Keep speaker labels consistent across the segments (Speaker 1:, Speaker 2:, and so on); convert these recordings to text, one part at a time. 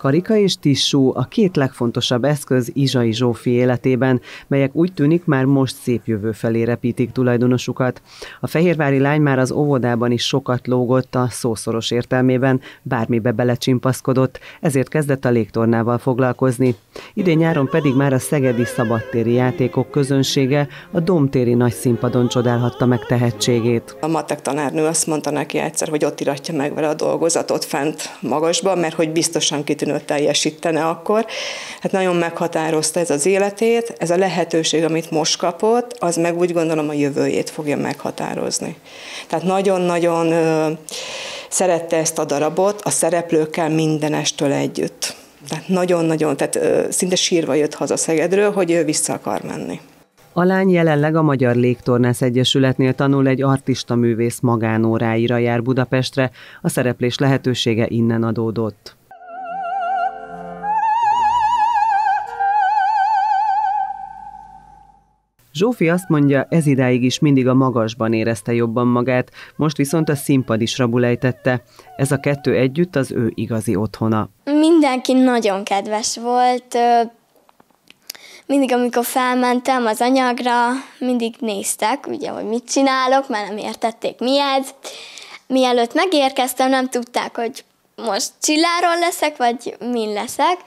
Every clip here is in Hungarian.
Speaker 1: Karika és tissú a két legfontosabb eszköz Izsai Zsófi életében, melyek úgy tűnik már most szép jövő felé repítik tulajdonosukat. A fehérvári lány már az óvodában is sokat lógott a szószoros értelmében, bármibe belecsimpaszkodott, ezért kezdett a légtornával foglalkozni. Idén nyáron pedig már a szegedi szabadtéri játékok közönsége a Domtéri nagy színpadon csodálhatta meg tehetségét.
Speaker 2: A matek tanárnő azt mondta neki egyszer, hogy ott iratja meg vele a dolgozatot fent magasban, mert hogy biztosan kitűnő kitűnő teljesítene akkor. Hát nagyon meghatározta ez az életét, ez a lehetőség, amit most kapott, az meg úgy gondolom a jövőjét fogja meghatározni. Tehát nagyon-nagyon szerette ezt a darabot, a szereplőkkel mindenestől együtt. Tehát nagyon-nagyon, tehát szinte sírva jött haza Szegedről, hogy ő vissza akar menni.
Speaker 1: A lány jelenleg a Magyar Légtornász Egyesületnél tanul egy artista művész magánóráira jár Budapestre, a szereplés lehetősége innen adódott. Zsófi azt mondja, ez idáig is mindig a magasban érezte jobban magát, most viszont a színpad is rabulejtette. Ez a kettő együtt az ő igazi otthona.
Speaker 3: Mindenki nagyon kedves volt, mindig, amikor felmentem az anyagra, mindig néztek, ugye, hogy mit csinálok, mert nem értették mi ez. Mielőtt megérkeztem, nem tudták, hogy most csilláról leszek, vagy min leszek.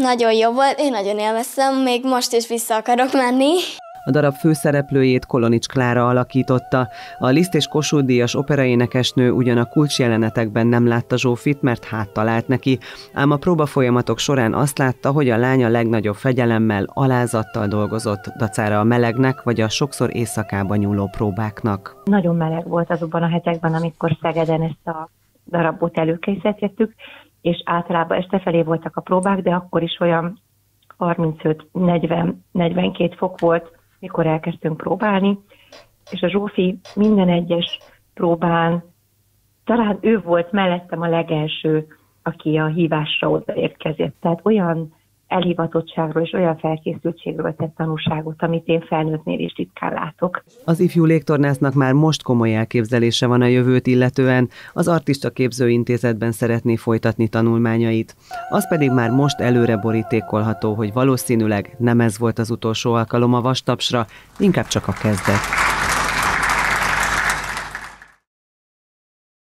Speaker 3: Nagyon jó volt, én nagyon élveztem, még most is vissza akarok menni.
Speaker 1: A darab főszereplőjét Kolonics Klára alakította. A Liszt és Kossuth Díjas operaénekesnő ugyan a kulcsjelenetekben nem látta Zsófit, mert hát talált neki, ám a próba folyamatok során azt látta, hogy a lánya legnagyobb fegyelemmel, alázattal dolgozott, dacára a melegnek vagy a sokszor éjszakába nyúló próbáknak.
Speaker 4: Nagyon meleg volt azokban a hetekben, amikor Szegeden ezt a darabot előkészítettük, és általában este felé voltak a próbák, de akkor is olyan 35-40-42 fok volt, mikor elkezdtünk próbálni, és a Zsófi minden egyes próbán, talán ő volt mellettem a legelső, aki a hívásra odaérkezett. Tehát olyan elhivatottságról és olyan felkészültségről tett tanúságot, amit én felnőttnél is ritkán látok.
Speaker 1: Az ifjú légtornásznak már most komoly elképzelése van a jövőt illetően, az Artista Képzőintézetben szeretné folytatni tanulmányait. Az pedig már most előre borítékolható, hogy valószínűleg nem ez volt az utolsó alkalom a vastapsra, inkább csak a kezdet.